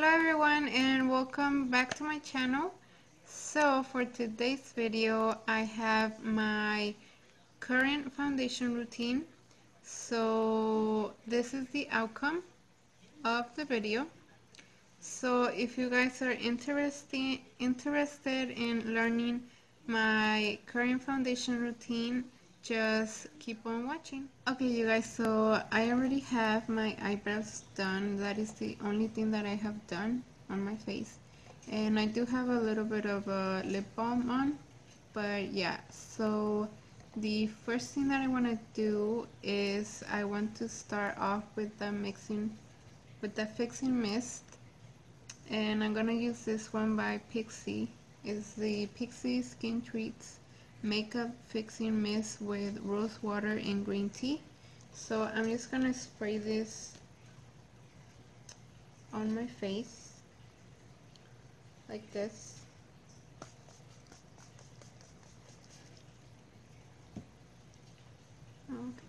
Hello everyone and welcome back to my channel. So for today's video I have my current foundation routine. So this is the outcome of the video. So if you guys are interested interested in learning my current foundation routine just keep on watching. Okay you guys so I already have my eyebrows done. That is the only thing that I have done on my face. And I do have a little bit of a lip balm on but yeah. So the first thing that I want to do is I want to start off with the mixing with the fixing mist. And I'm gonna use this one by Pixi it's the Pixi Skin Treats makeup fixing mist with rose water and green tea. So I'm just gonna spray this on my face like this. Okay.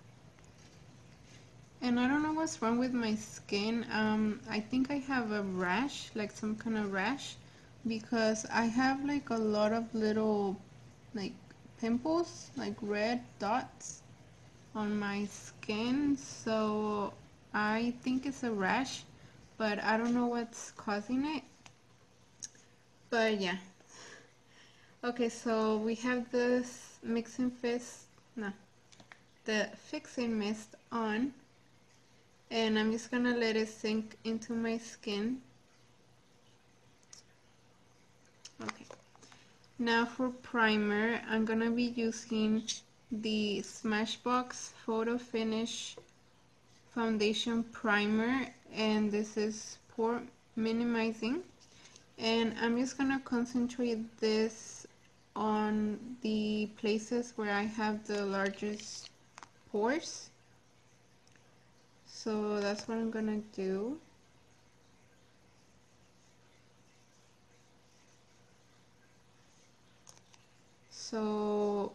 And I don't know what's wrong with my skin. Um I think I have a rash like some kind of rash because I have like a lot of little like pimples, like red dots on my skin. So I think it's a rash, but I don't know what's causing it. But yeah. Okay, so we have this mixing fist, no, the fixing mist on. And I'm just gonna let it sink into my skin. Okay. Now for primer, I'm going to be using the Smashbox Photo Finish Foundation Primer and this is pore minimizing. And I'm just going to concentrate this on the places where I have the largest pores. So that's what I'm gonna do so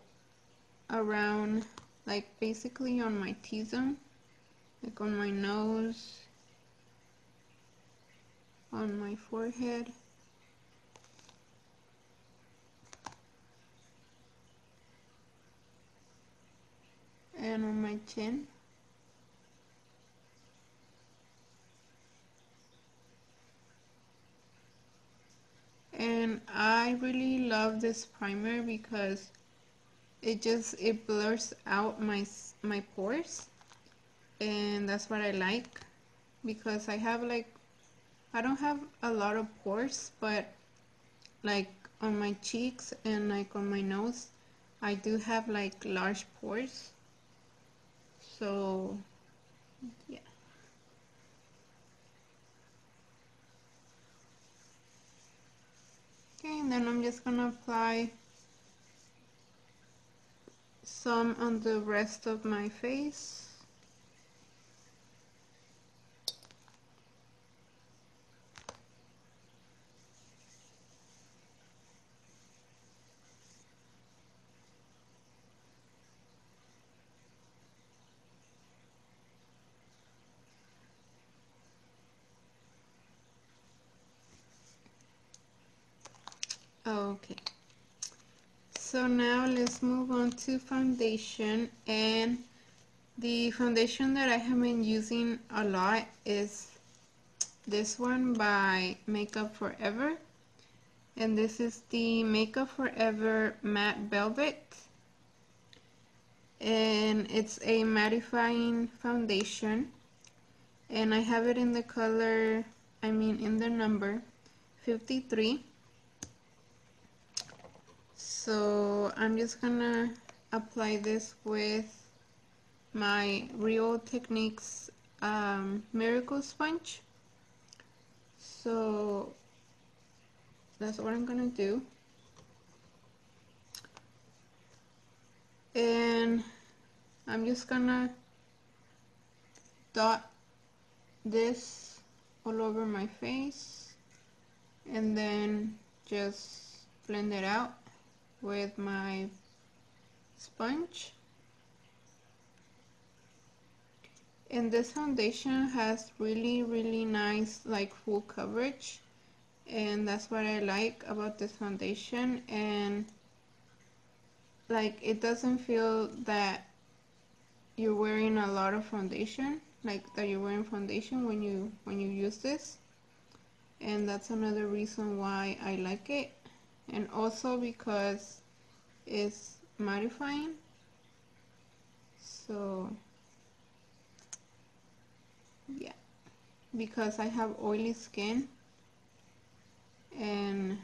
around like basically on my T-zone like on my nose on my forehead. And on my chin and I really love this primer because it just it blurs out my my pores. And that's what I like because I have like I don't have a lot of pores but like on my cheeks and like on my nose I do have like large pores. So yeah Okay, and then I'm just gonna apply some on the rest of my face. Okay. So now let's move on to foundation and the foundation that I have been using a lot is this one by Makeup Forever and this is the Makeup Forever Matte Velvet and it's a mattifying foundation and I have it in the color I mean in the number 53 so I'm just gonna apply this with my Real Techniques um, Miracle Sponge. So that's what I'm gonna do. And I'm just gonna dot this all over my face and then just blend it out with my sponge. And this foundation has really really nice like full coverage. And that's what I like about this foundation. And like it doesn't feel that you're wearing a lot of foundation like that you're wearing foundation when you when you use this. And that's another reason why I like it and also because it's mattifying so yeah because I have oily skin and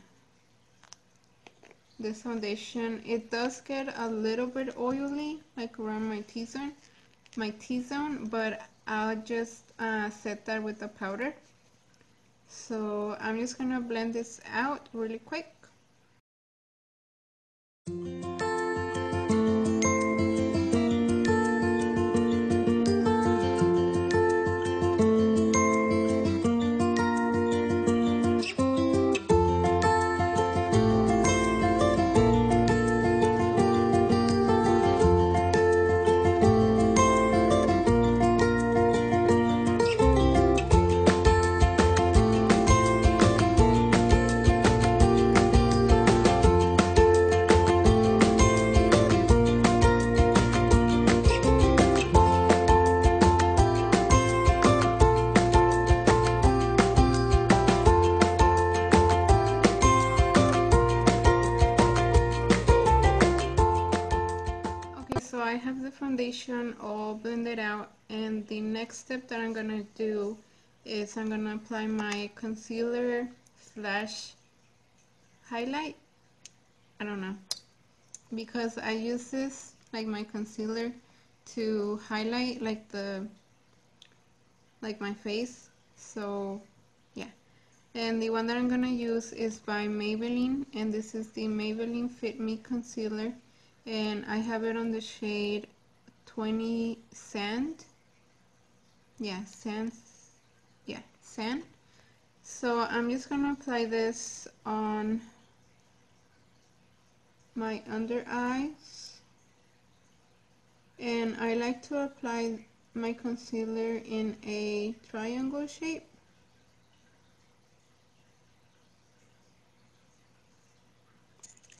this foundation it does get a little bit oily like around my t-zone my t-zone but I'll just uh, set that with the powder. So I'm just gonna blend this out really quick next step that I'm gonna do is I'm gonna apply my concealer slash highlight. I don't know. Because I use this like my concealer to highlight like the like my face. So yeah. And the one that I'm gonna use is by Maybelline and this is the Maybelline Fit Me concealer. And I have it on the shade 20 sand yeah sand yeah sand so I'm just gonna apply this on my under eyes. And I like to apply my concealer in a triangle shape.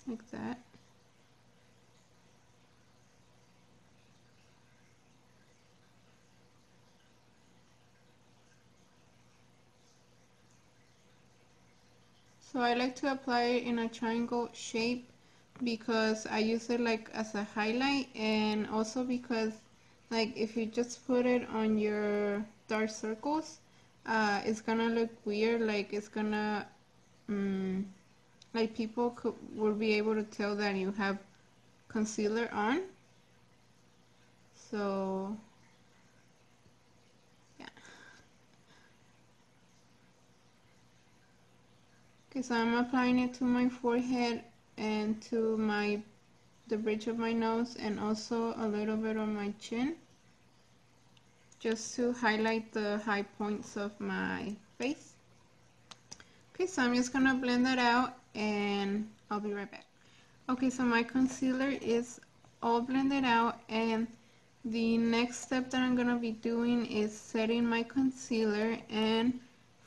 Like that So I like to apply it in a triangle shape because I use it like as a highlight and also because like if you just put it on your dark circles uh, it's gonna look weird like it's gonna um, like people could will be able to tell that you have concealer on. So Okay, so I'm applying it to my forehead and to my the bridge of my nose and also a little bit on my chin just to highlight the high points of my face. Okay, so I'm just gonna blend that out and I'll be right back. Okay, so my concealer is all blended out and the next step that I'm gonna be doing is setting my concealer and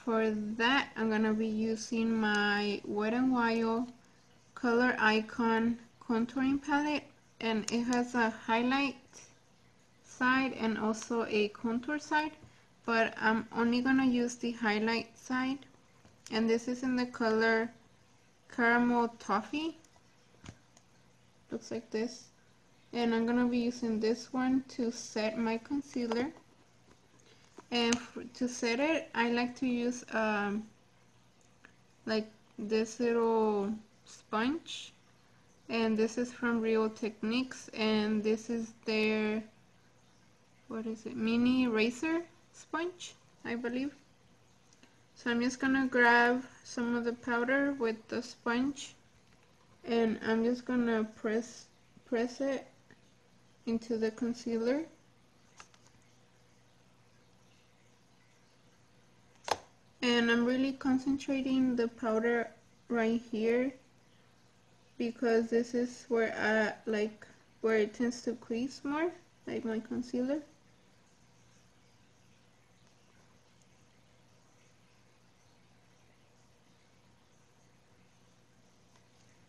for that, I'm going to be using my Wet n Wild Color Icon contouring palette and it has a highlight side and also a contour side but I'm only going to use the highlight side and this is in the color Caramel Toffee. Looks like this. And I'm going to be using this one to set my concealer and to set it I like to use um, like this little sponge. And this is from Real Techniques and this is their what is it mini eraser sponge I believe. So I'm just gonna grab some of the powder with the sponge and I'm just gonna press press it into the concealer and I'm really concentrating the powder right here because this is where I like where it tends to crease more like my concealer.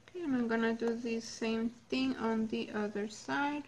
Okay and I'm gonna do the same thing on the other side.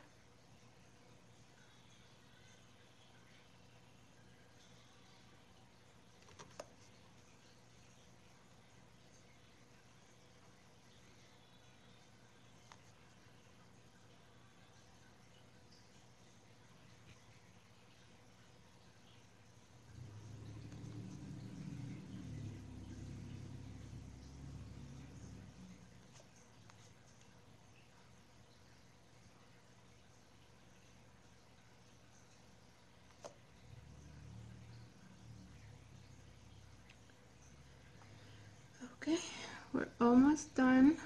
We're almost done.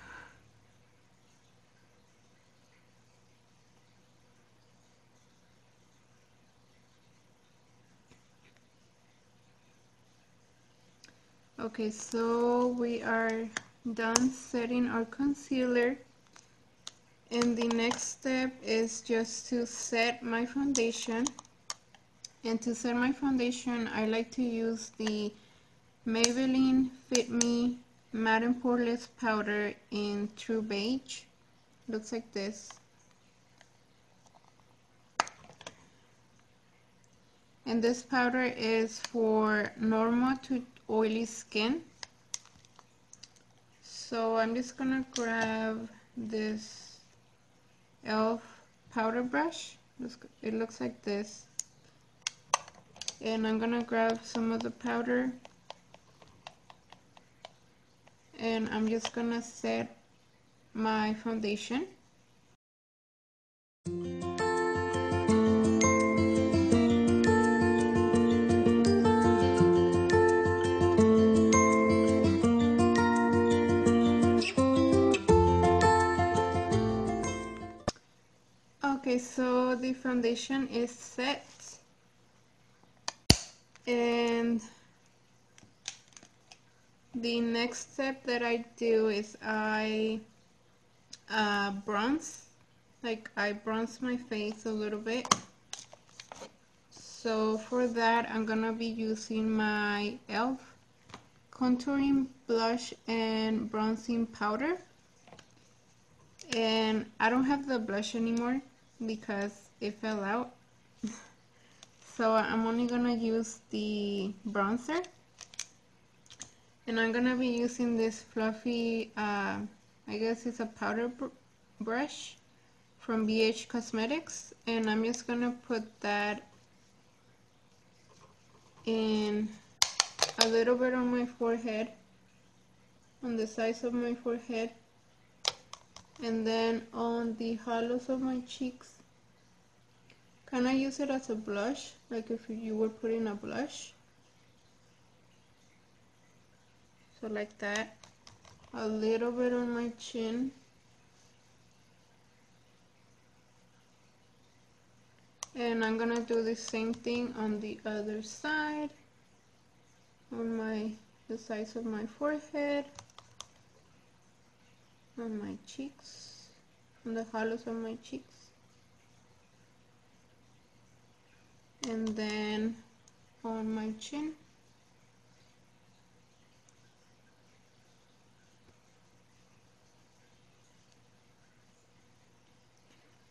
Okay, so we are done setting our concealer. And the next step is just to set my foundation. And to set my foundation, I like to use the Maybelline Fit Me Matte and Poreless Powder in True Beige. Looks like this. And this powder is for normal to oily skin. So I'm just gonna grab this e.l.f. powder brush. It looks like this. And I'm gonna grab some of the powder and I'm just gonna set my foundation. Okay, so the foundation is set. And the next step that I do is I uh, bronze, like I bronze my face a little bit. So for that, I'm gonna be using my e.l.f. contouring blush and bronzing powder. And I don't have the blush anymore because it fell out. so I'm only gonna use the bronzer and I'm gonna be using this fluffy uh, I guess it's a powder br brush from BH Cosmetics. And I'm just gonna put that in a little bit on my forehead on the sides of my forehead. And then on the hollows of my cheeks. Can I use it as a blush like if you were putting a blush so like that. A little bit on my chin. And I'm gonna do the same thing on the other side. On my the sides of my forehead. On my cheeks. On the hollows of my cheeks. And then on my chin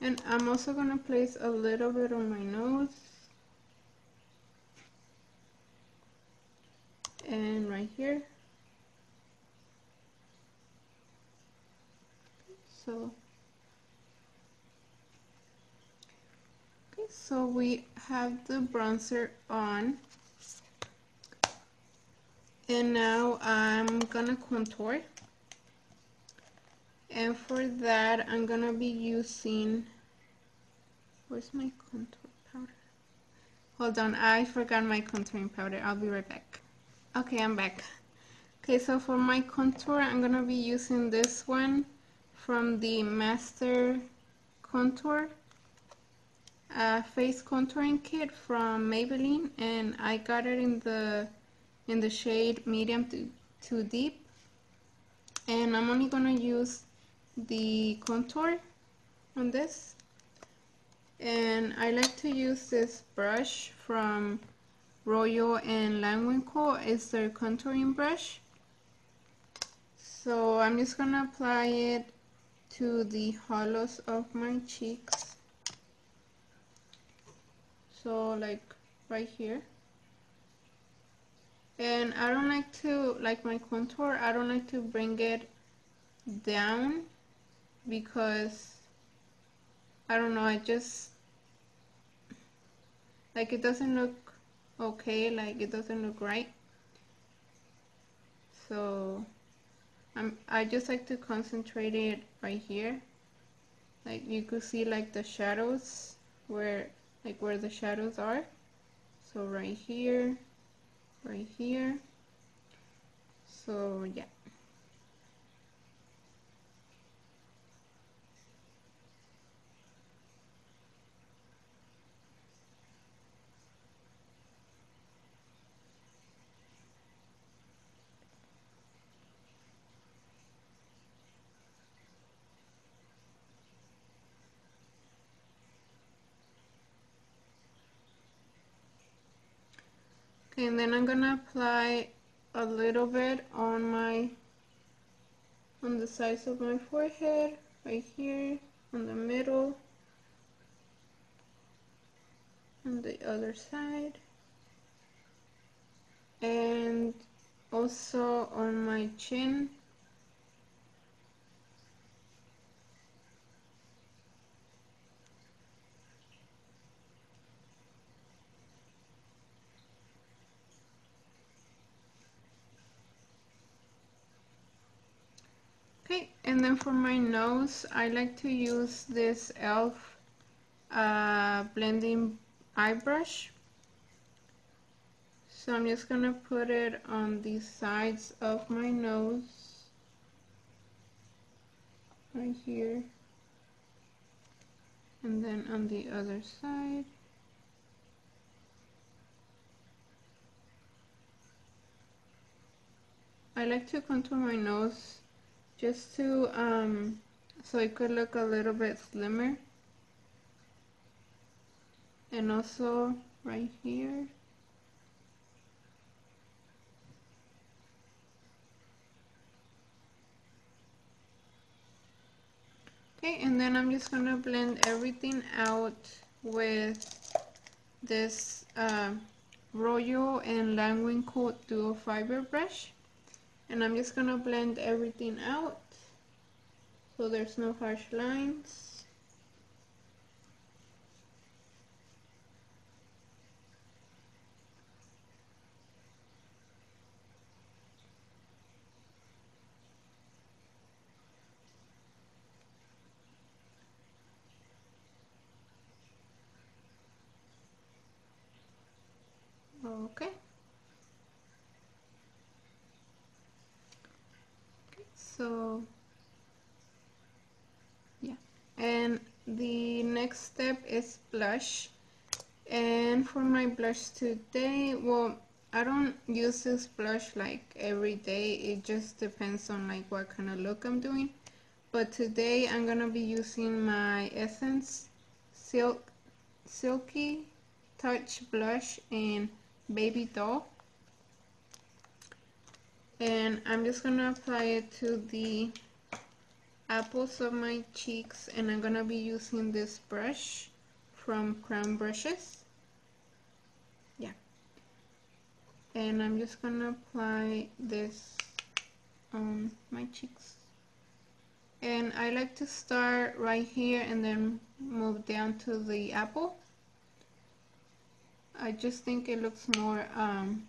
And I'm also going to place a little bit on my nose. And right here. So, okay, so we have the bronzer on. And now I'm gonna contour and for that I'm gonna be using where's my contour powder? Hold on I forgot my contouring powder. I'll be right back. Okay I'm back. Okay so for my contour I'm gonna be using this one from the master contour uh, face contouring kit from Maybelline and I got it in the in the shade medium to, to deep. And I'm only gonna use the contour on this. And I like to use this brush from Royal and Langnickel it's their contouring brush. So I'm just gonna apply it to the hollows of my cheeks. So like right here. And I don't like to like my contour I don't like to bring it down because I don't know I just like it doesn't look okay like it doesn't look right. So I'm, I just like to concentrate it right here. Like you could see like the shadows where like where the shadows are. So right here right here. So yeah and then I'm gonna apply a little bit on my on the sides of my forehead, right here, on the middle, on the other side, and also on my chin. Okay, and then for my nose, I like to use this e.l.f. Uh, blending eye brush. So I'm just going to put it on the sides of my nose, right here, and then on the other side. I like to contour my nose just to um, so it could look a little bit slimmer. And also right here. Okay and then I'm just gonna blend everything out with this uh, Royal and Langnickel Duo Fiber Brush and I'm just gonna blend everything out so there's no harsh lines. Okay so yeah. And the next step is blush. And for my blush today well I don't use this blush like every day. It just depends on like what kind of look I'm doing. But today I'm gonna be using my Essence Silk Silky Touch Blush in Baby Doll and I'm just gonna apply it to the apples of my cheeks and I'm gonna be using this brush from Crown Brushes. Yeah. And I'm just gonna apply this on my cheeks. And I like to start right here and then move down to the apple. I just think it looks more um,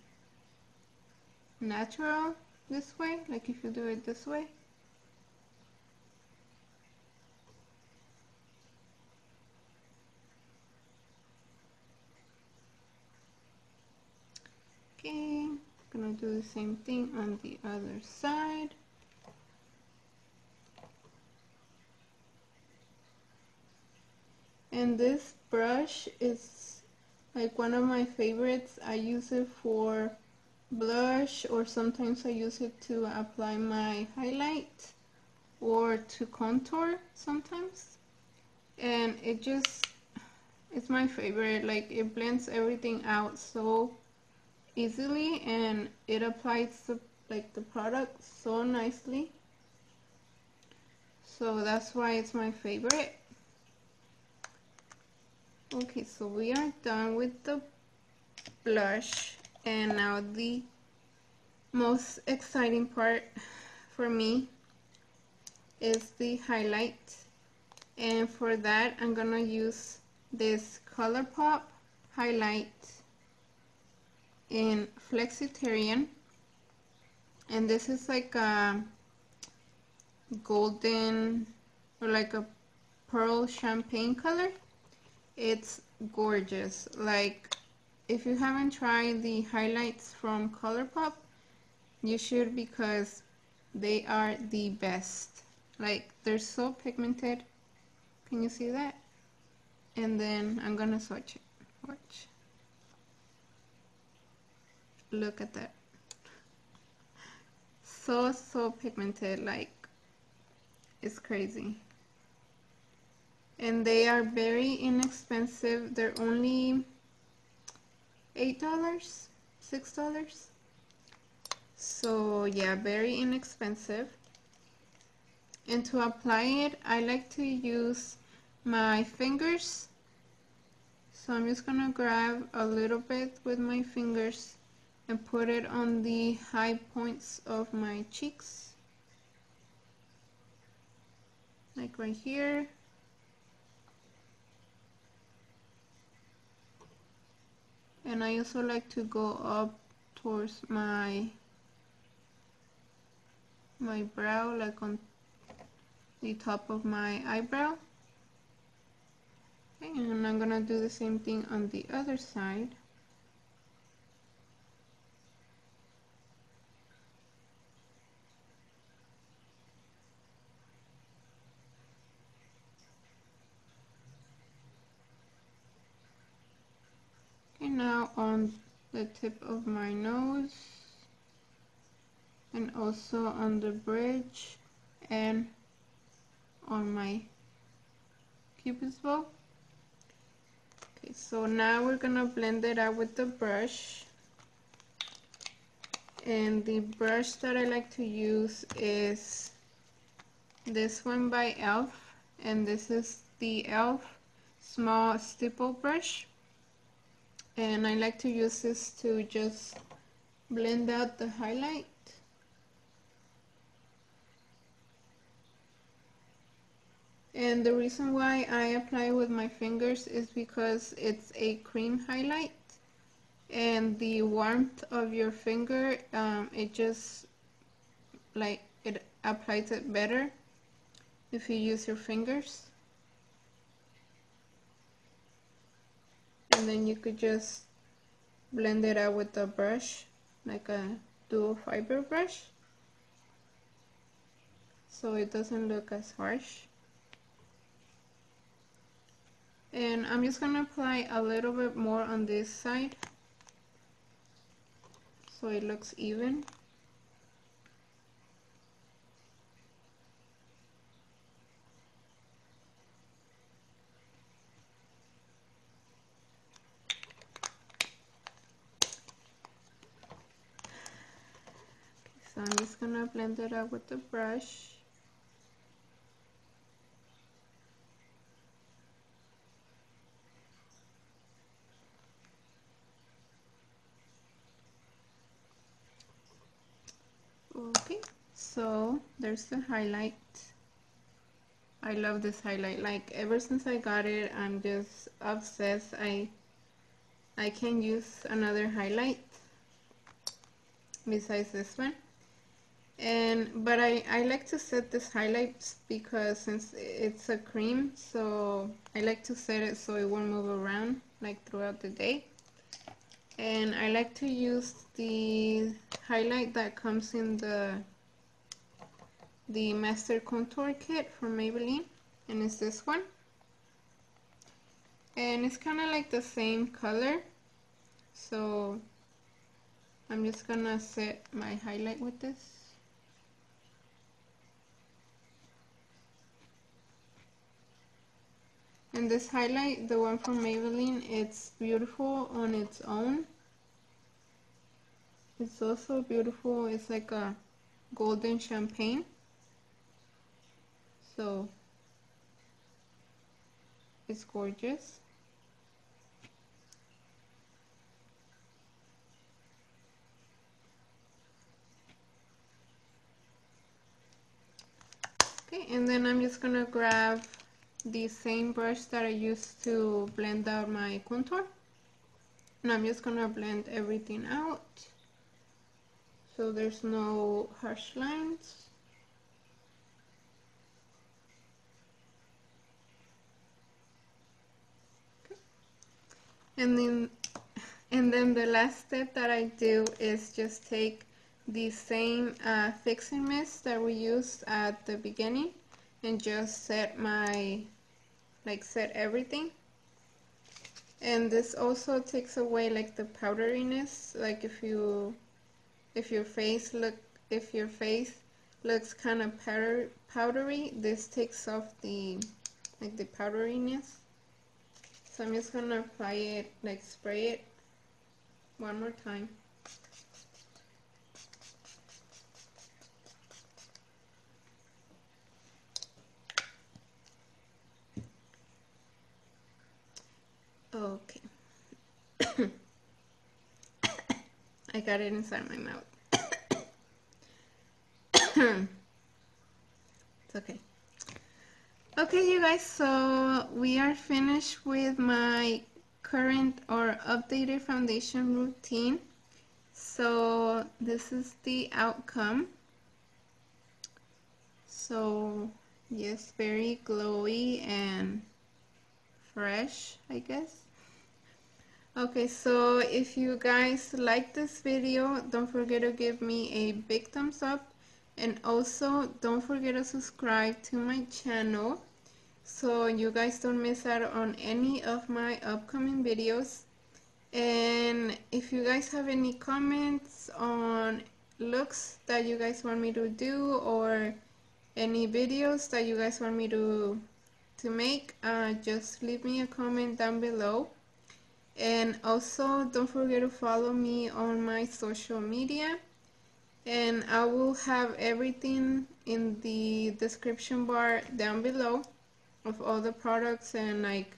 natural this way, like if you do it this way. Okay, gonna do the same thing on the other side. And this brush is like one of my favorites. I use it for blush or sometimes I use it to apply my highlight or to contour sometimes. And it just it's my favorite. Like it blends everything out so easily and it applies the, like the product so nicely. So that's why it's my favorite. Okay so we are done with the blush and now the most exciting part for me is the highlight. And for that I'm gonna use this ColourPop highlight in Flexitarian. And this is like a golden or like a pearl champagne color. It's gorgeous. Like if you haven't tried the highlights from ColourPop you should because they are the best. Like they're so pigmented. Can you see that? And then I'm gonna swatch it. Watch. Look at that. So so pigmented. Like it's crazy. And they are very inexpensive. They're only eight dollars six dollars. So yeah very inexpensive. And to apply it I like to use my fingers. So I'm just gonna grab a little bit with my fingers and put it on the high points of my cheeks. Like right here and I also like to go up towards my my brow like on the top of my eyebrow. And I'm gonna do the same thing on the other side Okay, now on the tip of my nose and also on the bridge and on my cupid's bow. Okay, so now we're gonna blend it out with the brush. And the brush that I like to use is this one by e.l.f. And this is the e.l.f. small stipple brush and I like to use this to just blend out the highlight. And the reason why I apply with my fingers is because it's a cream highlight. And the warmth of your finger um, it just like it applies it better if you use your fingers and then you could just blend it out with a brush like a dual fiber brush. So it doesn't look as harsh. And I'm just gonna apply a little bit more on this side so it looks even So I'm just gonna blend it out with the brush. Okay, so there's the highlight. I love this highlight. Like ever since I got it, I'm just obsessed. I I can use another highlight besides this one and but I, I like to set this highlights because since it's a cream so I like to set it so it won't move around like throughout the day. And I like to use the highlight that comes in the the master contour kit from Maybelline and it's this one. And it's kind of like the same color so I'm just gonna set my highlight with this And this highlight, the one from Maybelline, it's beautiful on its own. It's also beautiful. It's like a golden champagne. So it's gorgeous okay and then I'm just gonna grab the same brush that I used to blend out my contour. And I'm just gonna blend everything out. So there's no harsh lines. And then and then the last step that I do is just take the same uh, fixing mist that we used at the beginning and just set my like set everything. And this also takes away like the powderiness. Like if you if your face look if your face looks kind of powder, powdery this takes off the like the powderiness. So I'm just gonna apply it like spray it one more time Okay. I got it inside my mouth. it's okay. Okay, you guys, so we are finished with my current or updated foundation routine. So this is the outcome. So yes, very glowy and fresh, I guess. Okay, so if you guys like this video, don't forget to give me a big thumbs up. And also, don't forget to subscribe to my channel so you guys don't miss out on any of my upcoming videos. And if you guys have any comments on looks that you guys want me to do or any videos that you guys want me to to make, uh, just leave me a comment down below. And also don't forget to follow me on my social media. And I will have everything in the description bar down below of all the products and like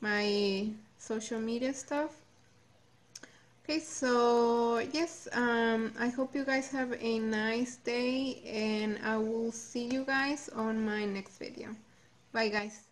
my social media stuff. Okay, so yes, um, I hope you guys have a nice day and I will see you guys on my next video. Bye guys.